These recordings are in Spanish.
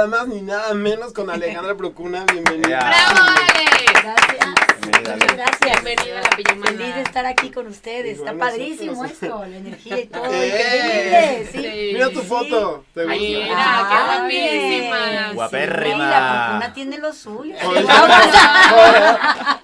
nada más ni nada menos con Alejandra Procuna. Bienvenida. ¡Bravo, Ale! Gracias. Estar aquí con ustedes. Igual Está padrísimo nosotros. esto, la energía y todo. Eh. Increíble, sí. Sí. Mira tu Sí. foto. ¿Te gusta? Ay, mira, Ah, qué guapísima. Guapérrima. Sí, la fortuna tiene lo suyo.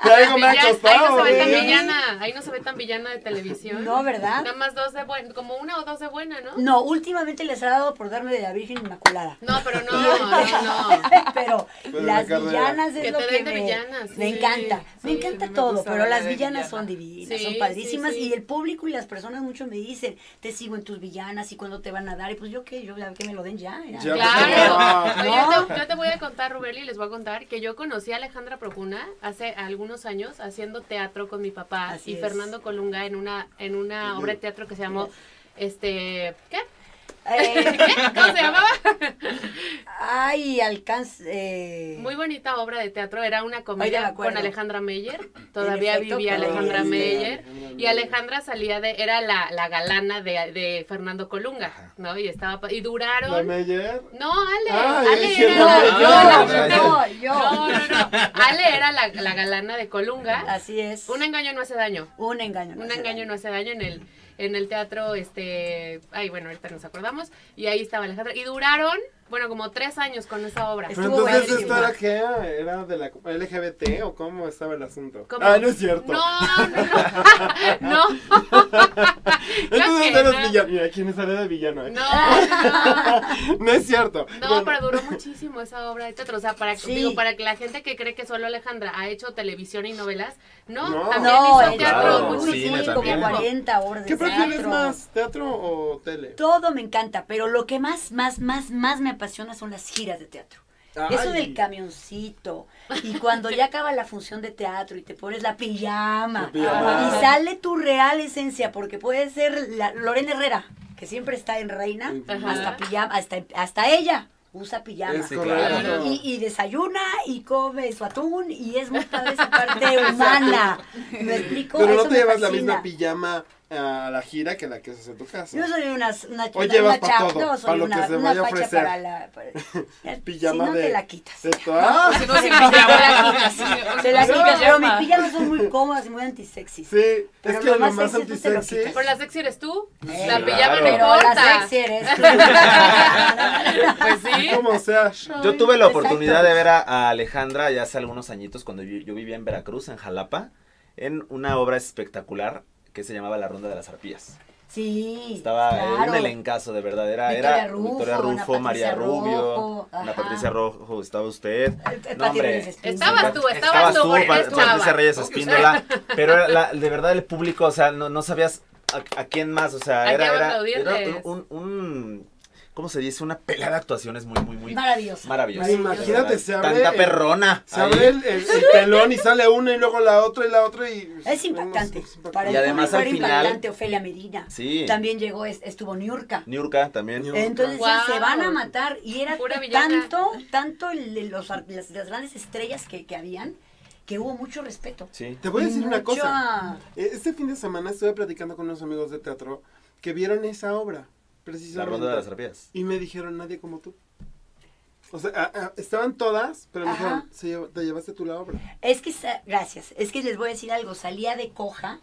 Traigo me Ahí no se ve tan ¿eh? villana, ahí no se ve tan villana de televisión. No, ¿verdad? Nada más dos de buena, como una o dos de buena, ¿no? No, últimamente les ha dado por darme de la Virgen Inmaculada. No, pero no, no, no. pero Pero las villanas es Que lo que me, villanas, me sí, encanta. me sí, encanta todo, pero la las villanas villana. son divinas, Sí, son padrísimas sí. y el público y las personas mucho me dicen, te sigo en tus villanas y cuándo te van a dar y pues yo qué, yo ya que me lo den ya. ya. Ya, Claro. Oye, No. yo, te, yo te voy a contar, Rubeli, les voy a contar que yo conocí a Alejandra Procuna hace algunos años haciendo teatro con mi papá Así y es. Fernando Colunga en una en una obra de teatro que se llamó este ¿qué? Eh, ¿Cómo se llamaba? ay, alcance. eh, Muy bonita obra de teatro, era una comedia con Alejandra Meyer, todavía efecto, vivía Alejandra Sí, Meyer y. Alejandra salía de era la, la galana de, de Fernando Colunga, ¿no? Y estaba y ¿La duraron Meyer? No, Ale, Ah, yo Ale era no, no, yo, no, no, yo. No, no, no. Ale era la, la galana de Colunga. Así es. Un engaño no hace daño. Un engaño. no Un hace engaño daño. no hace daño en el en el teatro, este, ay, bueno, ahorita nos acordamos, y ahí estaba Alejandra, y duraron, bueno, como tres años con esa obra. Pero Estuvo entonces buenísimo. esto era que era de la LGBT o cómo estaba el asunto. ¿Cómo? Ah, no es cierto. No, no, no. no. Entonces que eres no. villano. Mira, ¿quién sale de villano? eh? No, no. No es cierto. No, Bueno, pero duró muchísimo esa obra de teatro. O sea, para, Sí. digo, para que la gente que cree que solo Alejandra ha hecho televisión y novelas, no, No. también No, hizo teatro claro, mucho cine tiempo. como también. 40 horas de ¿Qué prefieres teatro. más, teatro o tele? Todo me encanta, pero lo que más, más, más, más me apasiona son las giras de teatro. Eso del camioncito. Y cuando ya acaba la función de teatro y te pones la pijama. La pijama. Y sale tu real esencia, porque puede ser la Lorena Herrera, que siempre está en Reina, Ajá. hasta pijama, hasta, hasta ella usa pijama. Sí, claro. Y, y desayuna y come su atún y es muy padre esa parte humana. ¿Me explico? Pero no te llevas la misma pijama a la gira que la que haces en tu casa. Yo soy una, una, O una, llevas una pa' chava- todo, no, soy lo una, que se una vaya a ofrecer. para la... para- Pijama si no de- te la quitas. de tu- Ah, Si no, sin No, pijama. te la quitas. Se la No, quitas, pero mis pijama. pijamas son muy cómodas y muy antisexys. Sí, es Pero que lo lo más más es te lo antisexy. Pero la sexy eres tú. Eh, la claro. pijama no Pero importa. la sexy eres tú. Pues sí. Como sea. Yo tuve la Exacto. oportunidad de ver a, a Alejandra ya hace algunos añitos cuando yo, yo vivía en Veracruz, en Jalapa, en una obra espectacular que se llamaba La Ronda de las Arpías. Sí, Estaba claro. un elencazo de verdad, era, Victoria era Rufo, Victoria Rufo, María Rubio, Ana. Patricia Rojo, estaba usted. Eh, eh, No, hombre. Estabas tú, estabas tú. Patricia Reyes Espíndola, pero era la- de verdad el público, o sea, no, no sabías a, a quién más, o sea, ¿A era, era, era un, un, ¿cómo se dice? Una pelea de actuaciones muy, muy, muy Maravillosa. maravillosa. Imagínate, se abre Tanta perrona. Se abre el, el- el telón y sale una y luego la otra y la otra y... Es impactante. Es impactante. Para Y el además al final- impactante Ofelia Medina. Sí. También llegó, es- estuvo Niurka. Niurka también. Niurka. Entonces Guau. se van a matar y era Pura tanto, tanto el- los, las, las grandes estrellas que, que habían que hubo mucho respeto. Sí. Te voy a decir una Mucha- cosa. Este fin de semana estuve platicando con unos amigos de teatro que vieron esa obra, La precisamente. ronda de las arpías. Y me dijeron, nadie como tú. O sea, ah, ah, estaban todas, pero me Ajá. dijeron, "Se lleva- te llevaste tú la obra. Es que, gracias, es que les voy a decir algo, salía de coja,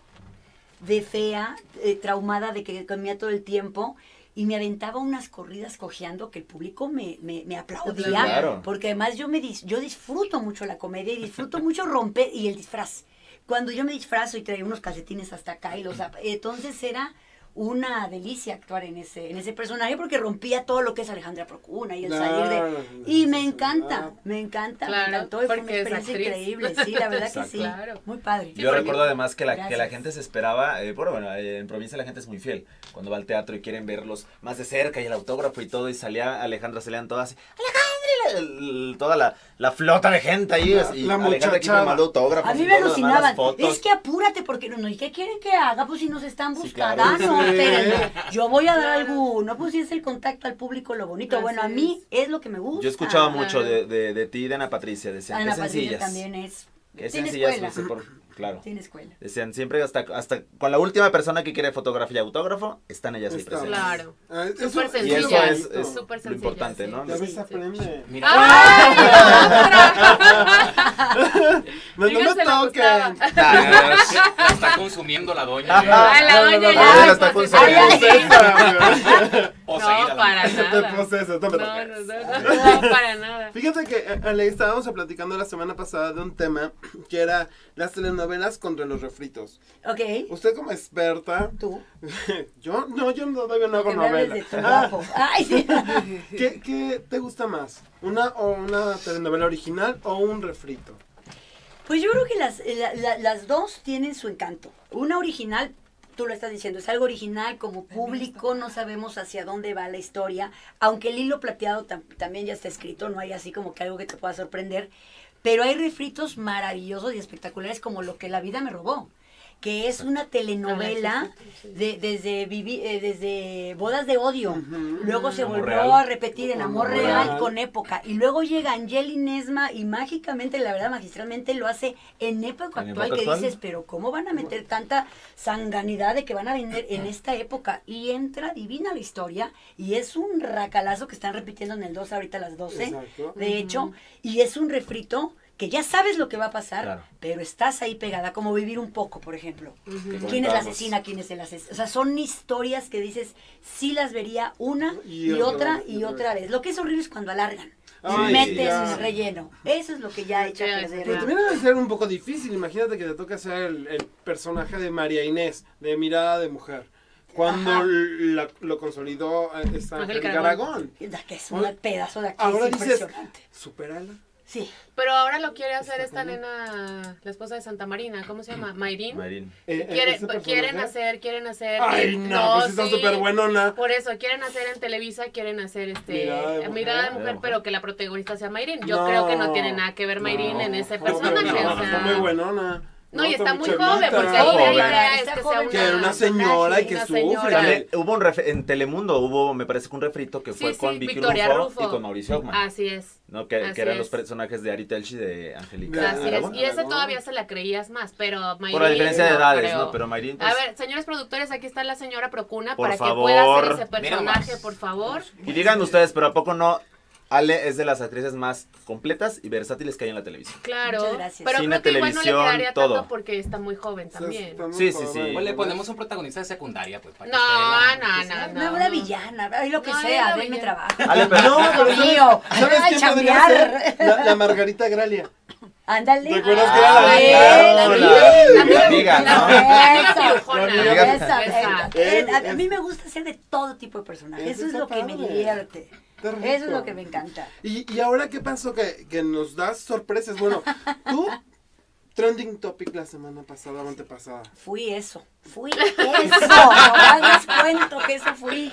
de fea, eh, traumada de que comía todo el tiempo y me aventaba unas corridas cojeando que el público me, me, me aplaudía. Claro. Porque además yo, me dis- yo disfruto mucho la comedia y disfruto mucho romper y el disfraz. Cuando yo me disfrazo y traigo unos calcetines hasta acá y los zap- entonces era una delicia actuar en ese en ese personaje porque rompía todo lo que es Alejandra Procuna y el salir de y me encanta, me encanta, Claro, me encantó y fue una experiencia increíble, sí, la verdad que sí, Claro. muy padre. Yo recuerdo además que la, que la gente se esperaba, eh, bueno, bueno, eh, en provincia la gente es muy fiel. Cuando va al teatro y quieren verlos más de cerca y el autógrafo y todo, y salía Alejandra, salían todas así, Alejandra, el- toda la, la flota de gente ahí. La- y la firmando autógrafos. A mí me alucinaban. Es que apúrate porque no, ¿y qué quieren que haga? Pues si nos están Sí, buscando. claro. Ah, no, Sí. espérenme. Yo voy a dar Claro. algo. No pues si es el contacto al público lo bonito. Bueno, a mí es lo que me gusta. Yo escuchaba mucho de, de, de ti y de Ana Patricia, decían Ana Patricia sencillas. también es. Qué sencillas, no por- Claro. Tiene escuela. Decían siempre, hasta, hasta con la última persona que quiere fotografía y autógrafo, están ellas ahí presentes. Claro. Ah, eso- Súper eso Y sencilla. eso es, es Súper lo sencilla, importante, sí. ¿no? Ya ves, aprende. Mira. No, no me toquen. está consumiendo la doña. Ay, la doña no, ya la está consumiendo. O No, seguida la- para nada. posesas, no No, no, no, no, para nada. Fíjate que, eh, Ale, estábamos platicando la semana pasada de un tema que era las telenovelas contra los refritos. Ok. Usted como experta, Tú. yo no, yo no, todavía no hago Que me hables novela. de tu Ah, sí. ¿qué, ¿Qué te gusta más? ¿Una o una telenovela original o un refrito? Pues yo creo que las, la- la- las dos tienen su encanto. Una original, tú lo estás diciendo, es algo original como público, no sabemos hacia dónde va la historia, aunque el hilo plateado tam- también ya está escrito, no hay así como que algo que te pueda sorprender, pero hay refritos maravillosos y espectaculares como Lo que la vida me robó que es una telenovela Ah, de, desde, vivi- eh, desde Bodas de Odio. Luego se Amor volvió Real. a repetir en Amor Amor Real Real. con Época. Y luego llega Angeli Nesma y mágicamente, la verdad, magistralmente lo hace en época En actual época que actual. dices, pero ¿cómo van a meter tanta sanganidad de que van a vender en esta época? Y entra divina la historia y es un racalazo que están repitiendo en el 2 ahorita a las 12, Exacto. de hecho, y es un refrito que ya sabes lo que va a pasar, Claro. pero estás ahí pegada, como vivir un poco, por ejemplo. ¿Quién es la asesina? ¿Quién es el asesino? O sea, son historias que dices, sí las vería una Y y, otra, y y otra vez. Lo que es horrible es cuando alargan. Ay, metes ya. relleno. Eso es lo que ya Ya, perder. Pero también debe ser un poco difícil. Imagínate que te toca hacer el, el personaje de María Inés, de Mirada de Mujer. Cuando la- lo consolidó eh, esta Angélica Aragón. Que es un pedazo de actriz Ahora dices, impresionante. supérala. Sí. Pero ahora lo quiere hacer esta cañón. nena, la esposa de Santa Marina, ¿cómo se llama? Mayrin. Mayrin. Eh, eh, quieren hacer, quieren hacer. Ay, no, pues está sí. súper buenona. Por eso, quieren hacer en Televisa, quieren hacer este Mirada de mujer. mirada de mujer, Mirada de pero que la protagonista sea Mayrin. Yo No, creo que no tiene nada que ver Mayrin no, en ese No, personaje. no, o sea, está muy buenona. No, y está muy joven, porque ahí la idea es que sea una, Que era una señora y que una sufre. señora. También hubo un refe- en Telemundo hubo, me parece que un refrito que Sí, fue sí, con Vicky Victoria Rufo, Rufo. y con Mauricio Ockman, Así es. ¿no? Que, así que eran es. los personajes de Ari Telchi y de Angélica Así es. Y ese Aragón. todavía se la creías más, pero Mayrin. Por la diferencia de edades, creo. ¿no? Pero Mayrin, pues, A ver, señores productores, aquí está la señora Procuna Por para favor. que pueda hacer ese personaje, por favor. Y digan ustedes, pero ¿a poco no? Ale es de las actrices más completas y versátiles que hay en la televisión. Claro. Muchas gracias. Pero Cine, creo que igual no le televisión, quedaría todo. tanto porque está muy joven también. Sí, sí, sí. Igual le ponemos un protagonista de secundaria, pues. para que No, no, la- no, Una, no. una villana, ay, lo que No, sea, denme trabajo. Ale, pero No, pero Dios ¿sabes- mío, ¿Sabes podría chambear. ser? La, la Margarita Gralia. Ándale. ¿Te acuerdas que Ah, era la amiga? la No, amiga. ¿no? eh, a, mí me gusta hacer de todo tipo de personajes. Eso es lo que me divierte. Eso es lo que me encanta. Y, y ahora, ¿qué pasó? Que, que nos das sorpresas. Bueno, tú, trending topic la semana pasada o antepasada. Fui eso. Fui eso. No hagas cuento que eso fui.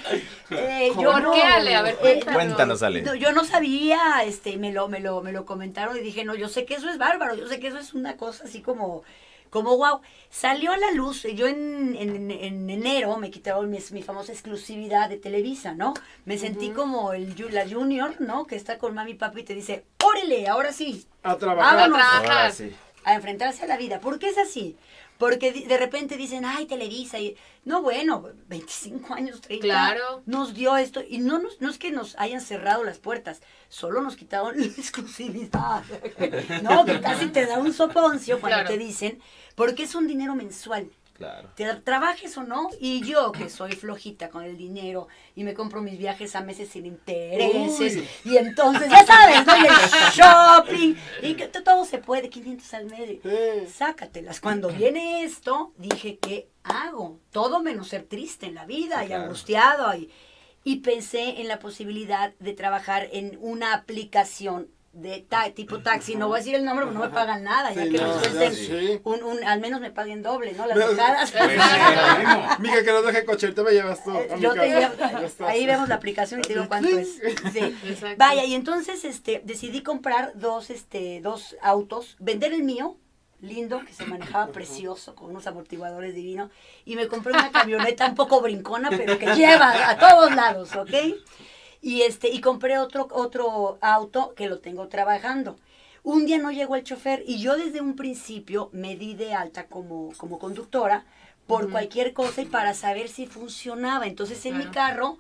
Eh, yo ¿Por no- qué, Ale? A ver, eh, cuéntanos. Cuéntanos, Ale. No, yo no sabía, este, me lo, me lo, me lo comentaron y dije, no, yo sé que eso es bárbaro, yo sé que eso es una cosa así como, como wow. Salió a la luz, yo en, en, en enero me quitaron mi, mi famosa exclusividad de Televisa, ¿no? Me sentí como el, la junior, ¿no? Que está con mami y papi y te dice, órale, ahora sí, A trabajar. Vámonos. trabajar. Ahora sí. a enfrentarse a la vida. ¿Por qué es así? Porque de repente dicen, ay, Televisa, y no, bueno, 25 años, 30, Claro. nos dio esto, y no, nos, no es que nos hayan cerrado las puertas, solo nos quitaron la exclusividad, no, que casi te da un soponcio cuando Claro. te dicen, porque es un dinero mensual, Claro. te trabajes o no, y yo que soy flojita con el dinero y me compro mis viajes a meses sin intereses, Uy. y entonces, ya sabes, ¿no? El shopping, y que todo se puede, 500 al mes. Sí. Sácatelas. Cuando viene esto, dije, ¿qué hago? Todo menos ser triste en la vida y angustiado. Y, y pensé en la posibilidad de trabajar en una aplicación de ta- tipo taxi. No voy a decir el nombre porque no me pagan nada. Ya Sí, que no, me suelten, sí. un, un- al menos me paguen doble, ¿no? Las No. dejadas. Pues. Mica, que no deje coche, ahorita me llevas tú. Eh, Yo te llevo- ahí vemos la aplicación y te digo cuánto es. Sí. Vaya, y entonces este decidí comprar dos este dos autos, vender el mío, lindo, que se manejaba precioso, con unos amortiguadores divinos, y me compré una camioneta un poco brincona, pero que lleva a todos lados, ¿ok? Y este, y compré otro, otro auto que lo tengo trabajando. Un día no llegó el chofer y yo desde un principio me di de alta como, como conductora por cualquier cosa y para saber si funcionaba. Entonces en mi carro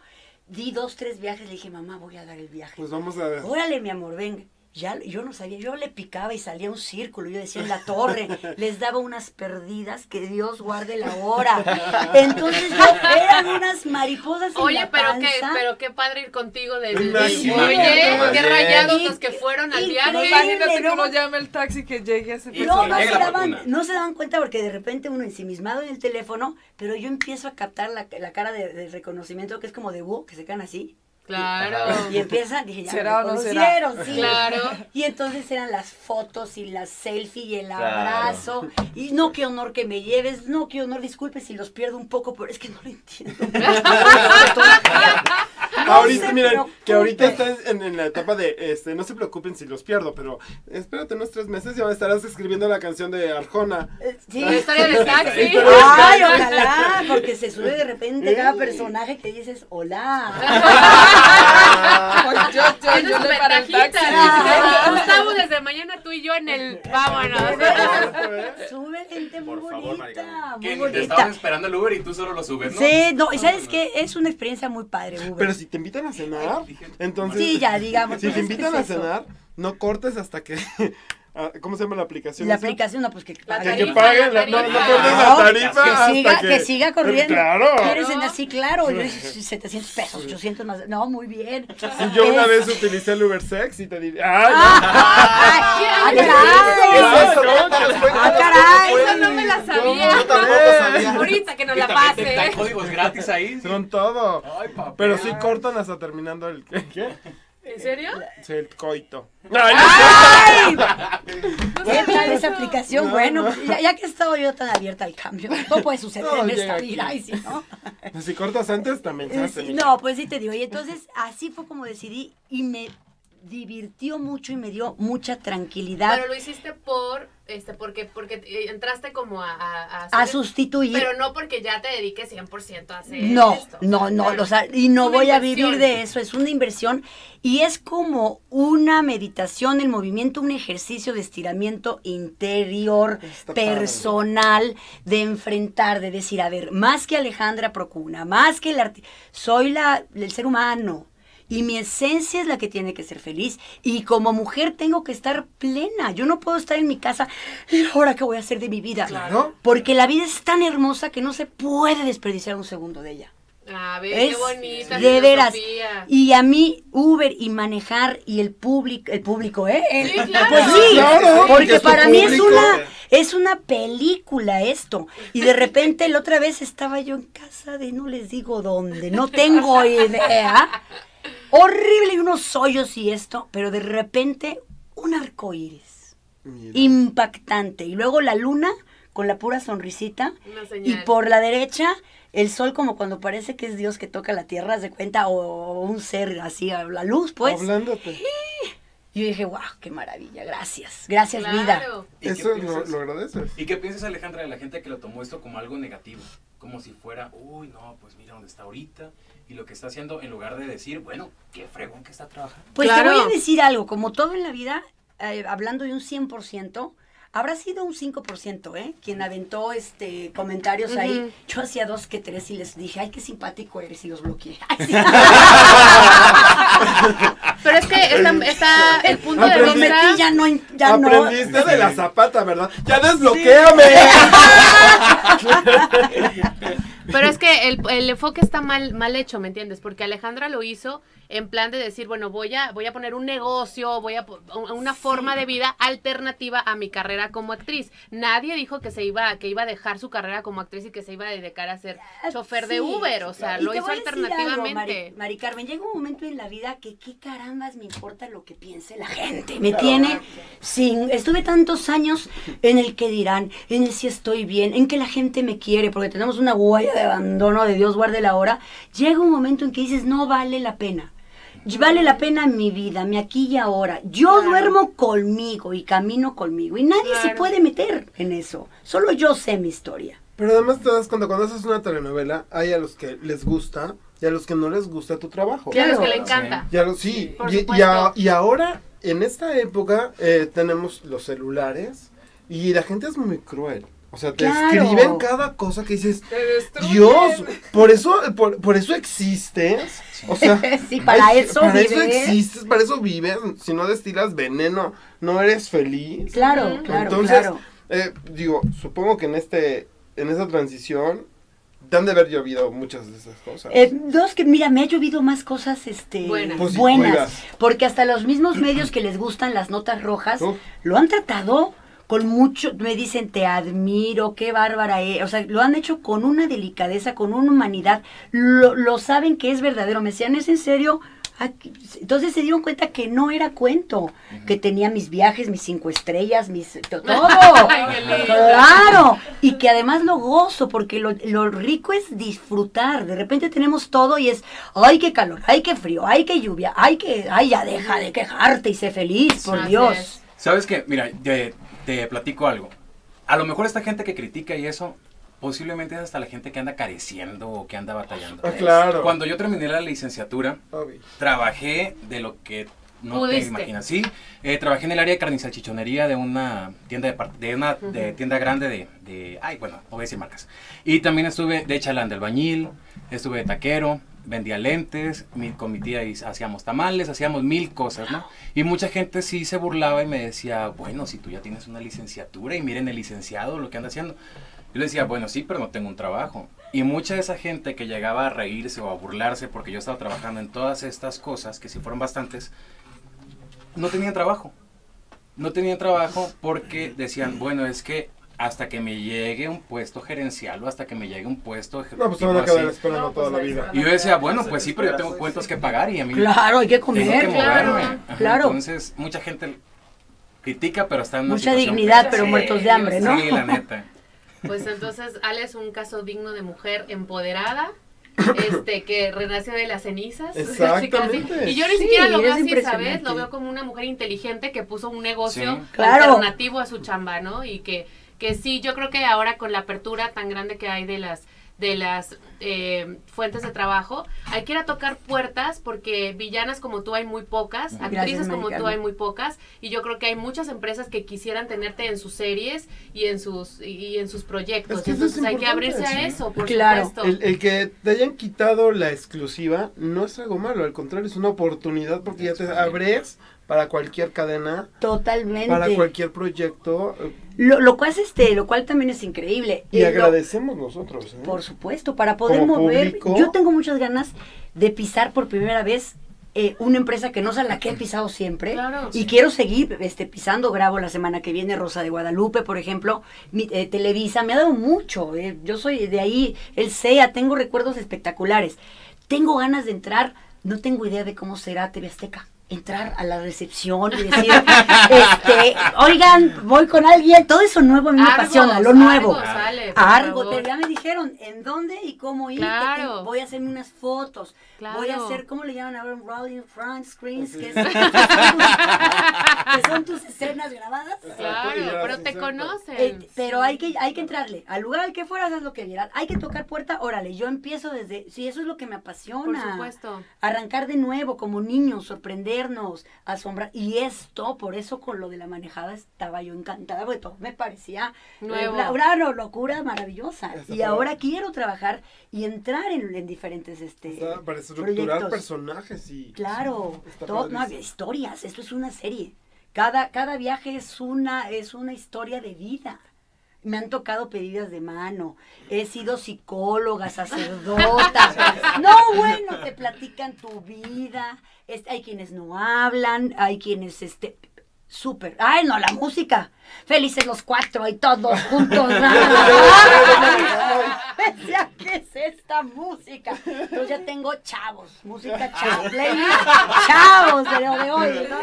di dos, tres viajes, le dije, mamá, voy a dar el viaje. Pues vamos a ver. Órale, mi amor, venga. Ya, yo no sabía, yo le picaba y salía un círculo, yo decía en la torre, les daba unas perdidas, que Dios guarde la hora. Entonces yo, eran unas mariposas en Oye, la pero qué, pero qué padre ir contigo de, de- de- Imagínate, Oye, qué rayados Y- los que fueron al viaje. Imagínate ¿no? cómo llama el taxi que llegue a ese Y No, no se, daban, no se daban cuenta porque de repente uno ensimismado en el teléfono, pero yo empiezo a captar la, la cara de, de reconocimiento que es como de búho, que se quedan así. Claro. Y empieza, dije, ya ¿Será o me no será? sí. Claro. Y entonces eran las fotos y las selfie y el Claro. abrazo. Y no, qué honor que me lleves. No, qué honor, disculpe si los pierdo un poco, pero es que no lo entiendo. No ahorita, se miren, que ahorita estás en, en la etapa de, este, no se preocupen si los pierdo, pero espérate unos tres meses y ya estarás escribiendo la canción de Arjona. Eh, Sí. La historia del taxi. Ay, ojalá, porque se sube de repente cada personaje que dices, hola. Pues yo, yo, Tienes yo le para el taxi. Tú y yo en el... Vámonos. Sube gente muy Por favor, bonita, muy Que te bonita. estaban esperando el Uber y tú solo lo subes, ¿no? Sí, no, y sabes qué, es una experiencia muy padre, Uber. Pero si te invitan a cenar, entonces... Sí, ya, digamos, Si te que invitan a cenar, no cortes hasta que... ah, ¿Cómo se llama la aplicación? la esa? aplicación, no, pues que La Que, tarifa, que paguen, la, la no, no tarifa. cortes No, la tarifa que hasta siga, que... que siga corriendo. Claro. ¿Quieres en así? Claro. Yo dije 700 pesos, 800 más. No, muy bien. Si yo una vez utilicé el Uber Sex y te diré... ¡Ay, ¡Ay, ay, caray! Eso, Ah, caray. Esa no me la sabía. Yo tampoco sabía. Ahorita que nos la pase. dan códigos gratis ahí. Son todo. Ay, papá. Pero sí cortan hasta terminando el... ¿Qué? ¿En serio? Sí, el coito. Ay, no ¿Qué tal esa aplicación? No, bueno, no. Ya, ya que he estado yo tan abierta al cambio, todo puede suceder No, en esta aquí. vida. Y si no, sé. Si cortas antes, también se hace. Mija. no, pues sí te digo. Y entonces así fue como decidí y me divirtió mucho y me dio mucha tranquilidad Pero lo hiciste por, este, porque, porque eh, entraste como a, a, a a hacer- sustituir. Pero no porque ya te dediques 100% a hacer No, esto. no, no, Claro. o sea, y no voy a vivir de eso, es una inversión y es como una meditación, el movimiento, un ejercicio de estiramiento interior, Está padre. personal, de enfrentar, de decir, a ver, más que Alejandra Procuna, más que el arti soy la, el ser humano. Y mi esencia es la que tiene que ser feliz. Y como mujer tengo que estar plena. Yo no puedo estar en mi casa. ¿Y ahora qué voy a hacer de mi vida? Claro. Porque la vida es tan hermosa que no se puede desperdiciar un segundo de ella. A ver, qué Es bonita de veras. Y a mí Uber y manejar y el público, el público, ¿eh? El- Sí, claro. Pues sí, Claro, porque es para mí es una es una película esto. Y de repente la otra vez estaba yo en casa de no les digo dónde, no tengo idea. Horrible y unos hoyos y esto, pero de repente un arco iris Mira. impactante. Y luego la luna con la pura sonrisita. Una Y por la derecha, el sol como cuando parece que es Dios que toca la tierra, haz de cuenta, o un ser así, la luz, pues. Hablándote. Y yo dije, wow, qué maravilla, gracias, gracias vida. Claro. ¿Y qué Eso lo, piensas? lo agradeces. ¿Y qué piensas, Alejandra, de la gente que lo tomó esto como algo negativo? Como si fuera, uy, no, pues mira dónde está ahorita y lo que está haciendo, en lugar de decir, bueno, qué fregón que está trabajando. Pues Claro. te voy a decir algo, como todo en la vida, eh, hablando de un 100%, habrá sido un 5%, ¿eh? Quien aventó este comentarios ahí. Yo hacía dos que tres y les dije, ay, qué simpático eres y los bloqueé. Ay, sí. Está, está el punto de vista. Prometí ya no, ya no. Aprendiste de la zapata, ¿verdad? ¡Ya desbloquéame! Pero es que el, el enfoque está mal, mal hecho, ¿me entiendes? Porque Alejandra lo hizo en plan de decir, bueno, voy a, voy a poner un negocio, voy a una forma de vida alternativa a mi carrera como actriz. Nadie dijo que se iba, que iba a dejar su carrera como actriz y que se iba a dedicar a ser chofer de Uber. O sea, lo hizo algo, alternativamente. Mari, Mari Carmen, llega un momento en la vida que qué carambas me importa lo que piense la gente. Me tiene sin. Estuve tantos años en el que dirán, en el si estoy bien, en que la gente me quiere, porque tenemos una huella de abandono de Dios guarde la hora. Llega un momento en que dices, no vale la pena. Vale la pena mi vida, mi aquí y ahora. Yo Claro. duermo conmigo y camino conmigo. Y nadie se Claro. puede meter en eso. Solo yo sé mi historia. Pero además te das cuenta, cuando haces una telenovela, hay a los que les gusta y a los que no les gusta tu trabajo. Y a los Claro. que le encanta. Y a los- sí, Por y, y supuesto. a- y ahora, en esta época, eh, tenemos los celulares y la gente es muy cruel. O sea, te Claro. escriben cada cosa que dices. Dios, por eso, por, por eso existes. O sea, Sí, para ay, eso para eso existes, para eso vives. Si no destilas veneno, no eres feliz. Claro, claro, Entonces, claro. eh, digo, supongo que en este, en esta transición, te han de haber llovido muchas de esas cosas. Eh, dos que, mira, me ha llovido más cosas este, Buenas. Buenas. Porque hasta los mismos medios que les gustan las notas rojas lo han tratado con mucho, me dicen, te admiro, qué bárbara es. O sea, lo han hecho con una delicadeza, con una humanidad. Lo, lo saben que es verdadero. Me decían, ¿es en serio? Aquí- Entonces se dieron cuenta que no era cuento, que tenía mis viajes, mis cinco estrellas, mis to- todo. Ay, claro. Y que además lo gozo, porque lo, lo rico es disfrutar. De repente tenemos todo y es, ay, qué calor, ay, qué frío, ay, qué lluvia, ay, que, ay, ya deja de quejarte y sé feliz, por Dios. es. ¿Sabes qué? Mira, te, te platico algo. A lo mejor esta gente que critica y eso, posiblemente es hasta la gente que anda careciendo o que anda batallando. Ah, claro. Cuando yo terminé la licenciatura, Obvio. trabajé de lo que no Pudiste. te imaginas. Sí, eh, trabajé en el área de carne y salchichonería de una tienda de, de una de tienda grande de, de- ay, bueno, no voy a decir marcas. Y también estuve de chalán de albañil, estuve de taquero, vendía lentes, mi- con mi tía y hacíamos tamales, hacíamos mil cosas, ¿no? Y mucha gente sí se burlaba y me decía, bueno, si tú ya tienes una licenciatura y miren el licenciado lo que anda haciendo. Yo le decía, bueno, sí, pero no tengo un trabajo. Y mucha de esa gente que llegaba a reírse o a burlarse porque yo estaba trabajando en todas estas cosas, que si fueron bastantes, no tenían trabajo. No tenían trabajo porque decían, bueno, es que hasta que me llegue un puesto gerencial o hasta que me llegue un puesto No, pues te van a ejecutivo quedar así". esperando No, pues, toda la vida. Y yo decía, bueno, pues sí, pero yo tengo cuentas que pagar y a mí Claro, hay que tengo que comer. claro, moverme. Ajá, claro. Entonces, mucha gente critica, pero está en una Mucha dignidad, pero Sí, muertos de hambre, ¿no? Sí, la neta. Pues entonces Ale es un caso digno de mujer empoderada, este que renació de las cenizas. casi, casi. Exactamente. Y yo ni Sí, siquiera lo veo así, ¿sabes? Lo veo como una mujer inteligente que puso un negocio Sí. Claro. alternativo a su chamba, ¿no? Y que, que sí, yo creo que ahora con la apertura tan grande que hay de las de las eh, fuentes de trabajo, hay que ir a tocar puertas porque villanas como tú hay muy pocas, actrices como tú hay muy pocas y yo creo que hay muchas empresas que quisieran tenerte en sus series y en sus y en sus proyectos. Es que eso es Entonces hay que abrirse a eso, por Claro. supuesto. El, el que te hayan quitado la exclusiva no es algo malo, al contrario, es una oportunidad porque ya te abres para cualquier cadena, Totalmente. para cualquier proyecto eh, Lo, lo cual es este, lo cual también es increíble. y Eh, lo- agradecemos nosotros. ¿eh? Por supuesto, para poder Como mover. público. Yo tengo muchas ganas de pisar por primera vez eh, una empresa que no sea la que he pisado siempre. Claro. Y quiero seguir este, pisando. Grabo la semana que viene Rosa de Guadalupe, por ejemplo. Mi, eh, Televisa me ha dado mucho. eh, Yo soy de ahí, el SEA, tengo recuerdos espectaculares. Tengo ganas de entrar, no tengo idea de cómo será TV Azteca. Entrar a la recepción y decir, este, oigan, voy con alguien, todo eso nuevo a mí me Argos, apasiona, lo nuevo. Argo, te- ya me dijeron en dónde y cómo ir. Claro. voy a hacerme unas fotos. Voy a hacer, ¿cómo le llaman ahora? Rolling front screens, que, es- que son tus escenas grabadas. Claro, pero te conocen. Eh, pero hay que, hay que entrarle. Al lugar al que fueras, haz lo que vieras. Hay que tocar puerta, órale, yo empiezo desde... Sí, eso es lo que me apasiona. Por supuesto. Arrancar de nuevo como niños, sorprendernos, asombrar. Y esto, por eso con lo de la manejada estaba yo encantada, porque todo me parecía Nuevo. Una, una lo- locura maravillosa. Y ahora quiero trabajar y entrar en, en diferentes este, O sea, para estructurar proyectos. personajes y... Claro, Está todo, no, historias, esto es una serie. Cada, cada viaje es una, es una historia de vida. Me han tocado pedidas de mano, he sido psicóloga, sacerdota. No, bueno, te platican tu vida. Es- hay quienes no hablan, hay quienes, este, súper. Ay, no, la música. Felices los cuatro y todos juntos. Decía, ¿qué es esta música? Entonces ya tengo chavos, música chavos, playlist chavos de lo de hoy, ¿no?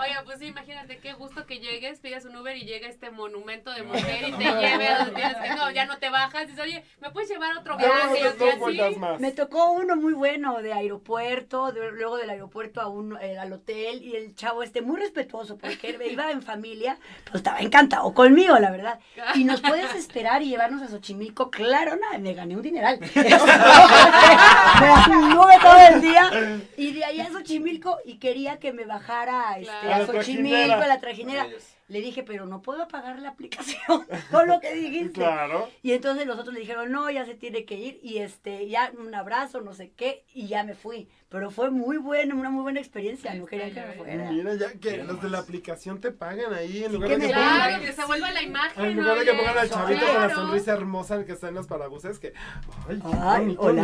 Oye, pues sí, imagínate qué gusto que llegues, pidas un Uber y llega este monumento de mujer y te lleve a donde tienes que no, ya no te bajas. Dices, oye, ¿me puedes llevar a otro viaje? Me tocó uno muy bueno de aeropuerto, de- luego del aeropuerto a un, eh, al hotel y el chavo este muy respetuoso esposo, porque iba en familia, pues estaba encantado conmigo, la verdad. Y nos puedes esperar y llevarnos a Xochimilco, claro, nada, me gané un dineral. me anduve todo el día y de ahí a Xochimilco y quería que me bajara este, Claro. A Xochimilco, a la trajinera. Le dije, pero no puedo pagar la aplicación, con lo que dijiste. Claro. Y entonces los otros le dijeron, no, ya se tiene que ir. Y este, ya un abrazo, no sé qué, y ya me fui. Pero fue muy bueno, una muy buena experiencia. No querían que me fuera. Mira, ya que Mira los de la aplicación te pagan ahí en Sí, lugar que de que pongan, Claro, que se vuelva la imagen. en lugar de que pongan al chavito con la Claro. sonrisa hermosa que está en los parabuses que ay, Ay, hola.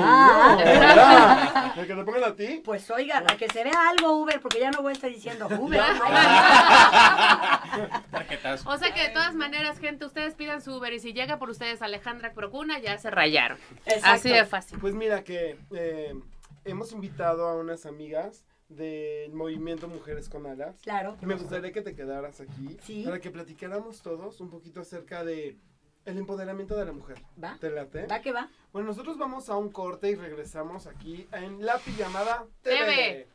hola. El que te pongan a ti Pues oiga, a que se vea algo Uber, porque ya no voy a estar diciendo Uber. Tarjetazo. O sea que de todas maneras, gente, ustedes pidan su Uber y si llega por ustedes Alejandra Procuna, ya se rayaron. Exacto. Así de fácil. Pues mira que eh, hemos invitado a unas amigas del movimiento Mujeres con Alas. Claro. Me gustaría que te quedaras aquí Sí. para que platicáramos todos un poquito acerca de el empoderamiento de la mujer. Va. ¿Te late? Va que va. Bueno, nosotros vamos a un corte y regresamos aquí en La Pijamada TV. TV.